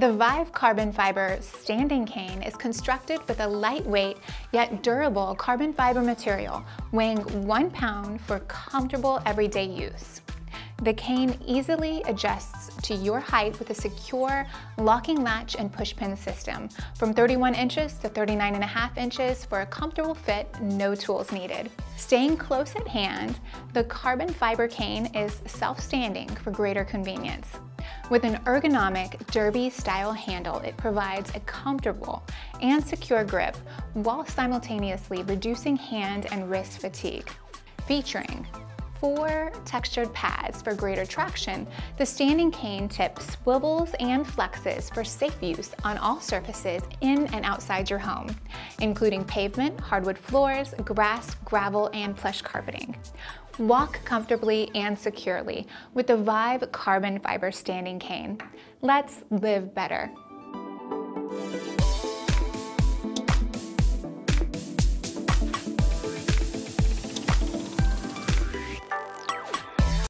The Vive carbon fiber standing cane is constructed with a lightweight yet durable carbon fiber material weighing one pound for comfortable everyday use. The cane easily adjusts to your height with a secure locking latch and pushpin system from 31 inches to 39 and a half inches for a comfortable fit, no tools needed. Staying close at hand, the carbon fiber cane is self-standing for greater convenience. With an ergonomic derby-style handle, it provides a comfortable and secure grip while simultaneously reducing hand and wrist fatigue. Featuring four textured pads for greater traction, the standing cane tip swivels and flexes for safe use on all surfaces in and outside your home, including pavement, hardwood floors, grass, gravel, and plush carpeting. Walk comfortably and securely with the Vive Carbon Fiber Standing Cane. Let's live better.